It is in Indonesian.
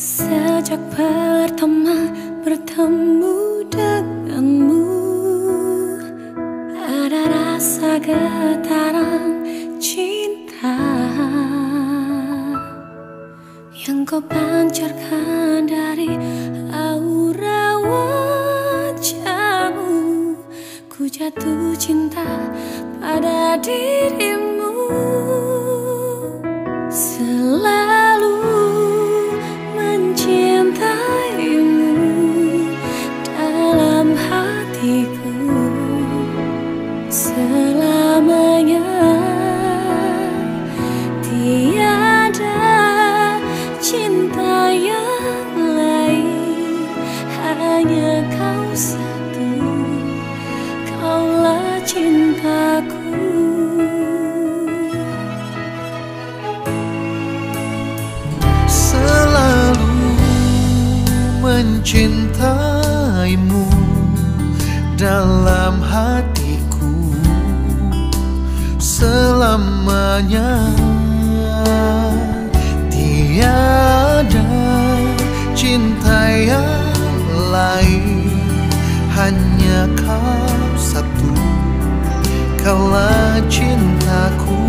Sejak pertama bertemu denganmu Ada rasa getaran cinta Yang kau pancarkan dari aura wajahmu. Ku jatuh cinta pada dirimu satu, kaulah cintaku. Selalu mencintaimu dalam hatiku. Selamanya 劝她哭。